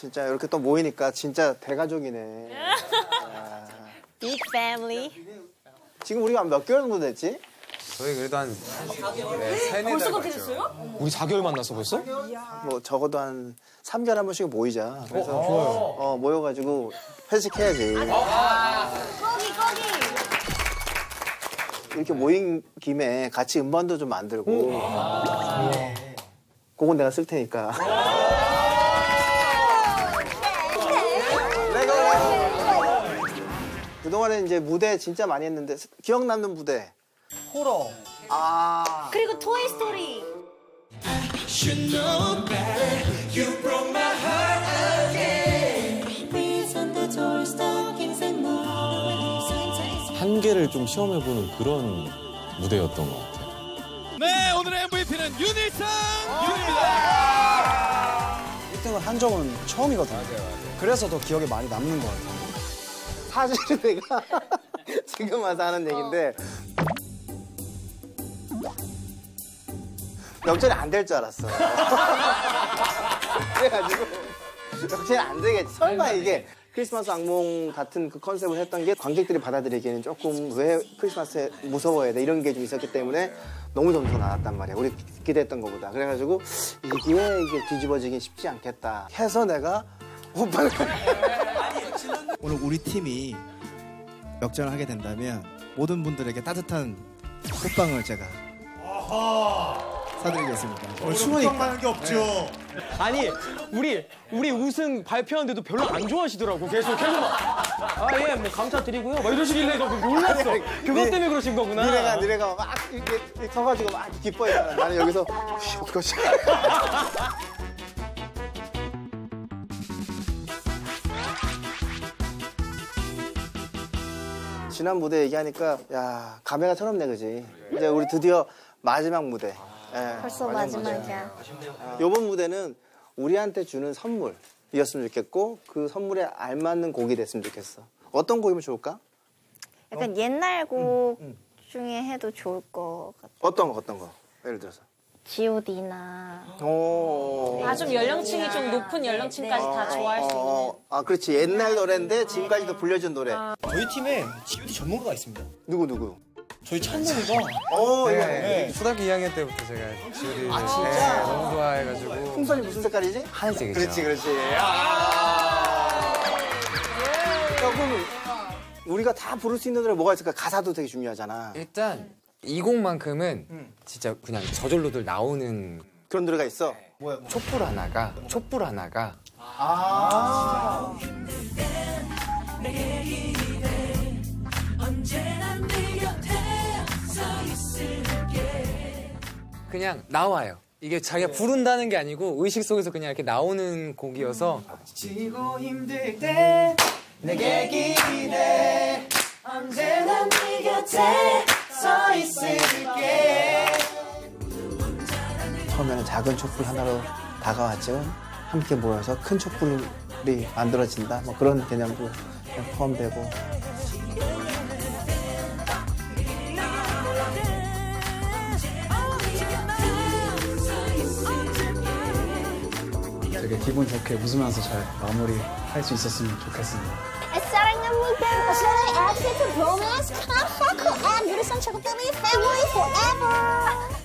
진짜 이렇게 또 모이니까 진짜 대가족이네. Big family. 지금 우리가 몇 개월 정도 됐지? 저희 그래도 한 네, 세네 달 그렇게 됐어요? 우리 4개월 만났어 벌써? 뭐 적어도 한 3개월에 한 번씩 모이자. 그래서 좋아요. 어, 모여가지고 회식해야지. 거기 거기. 이렇게 모인 김에 같이 음반도 좀 만들고. 그건 내가 쓸 테니까. 그동안에 이제 무대 진짜 많이 했는데 기억 남는 무대. 호러. 아. 그리고 토이 스토리. 한계를 좀 시험해보는 그런 무대였던 것 같아요. 네, 오늘의 MVP는 윤일상 윤입니다. 1등을 한 적은 처음이거든요. 그래서 더 기억에 많이 남는 것 같아요. 사실은 내가 지금 와서 하는 얘기인데 역전이 안 될 줄 알았어. 그래가지고 역전이 안 되겠지. 설마 이게 크리스마스 악몽 같은 그 컨셉을 했던 게 관객들이 받아들이기에는 조금 왜 크리스마스에 무서워해야 돼 이런 게 좀 있었기 때문에 너무 점수가 나왔단 말이야. 우리 기대했던 것보다. 그래가지고 이게 왜 이게 뒤집어지긴 쉽지 않겠다 해서 내가 오빠를 오늘 우리 팀이 역전을 하게 된다면 모든 분들에게 따뜻한 호빵을 제가 사드리겠습니다. 오늘 추우니까 게 없죠. 아니 우리 우리 우승 발표하는데도 별로 안 좋아하시더라고 계속 계속 아예 뭐 감사드리고요 막 이러시길래 나 놀랐어 그것 때문에 그러신 거구나 니네가 니네가 막 이렇게 서가지고 막 기뻐했잖아. 나는 여기서 씨, 어떡하지? 지난 무대 얘기하니까 야 감회가 새롭네 그지? 이제 우리 드디어 마지막 무대. 예, 벌써 마지막. 마지막이야. 요번 무대는 우리한테 주는 선물이었으면 좋겠고 그 선물에 알맞는 곡이 됐으면 좋겠어. 어떤 곡이면 좋을까? 약간 옛날 곡 중에 해도 좋을 것 같아. 어떤 거 어떤 거? 예를 들어서. G.O.D나 오. 아, 좀 연령층이 좀 높은 연령층까지 다 좋아할 수 있는. 어, 아, 그렇지. 옛날 노래인데 지금까지도 불려준 노래. 저희 팀에 G.O.D 전문가가 있습니다. 누구, 누구? 저희 찬동이가 어, 이거. 네, 초등학교 2학년 때부터 제가 지우리 아, 진짜? 너무 좋아해가지고 풍선이 무슨 색깔이지? 하얀색이죠. 그렇지, 그렇지. 아. 야, 그럼 우리가 다 부를 수 있는 노래 뭐가 있을까? 가사도 되게 중요하잖아. 일단 이 곡만큼은 진짜 그냥 저절로들 나오는 그런 노래가 있어. 촛불 하나가 촛불 하나가. 그냥 나와요. 이게 자기가 부른다는 게 아니고 의식 속에서 그냥 이렇게 나오는 곡이어서. 지고 힘들 때 내게 기대. 언제나 네 곁에 서 있을게 처음에는 작은 촛불 하나로 다가왔지만 함께 모여서 큰 촛불이 만들어진다. 뭐 그런 개념도 포함되고. 되게 기분 좋게 웃으면서 잘 마무리 할수 있었으면 좋겠습니다. 사랑합니다. 저는 엑시트 로맨스 카파크 앤 유리선 최고 때문에 family forever.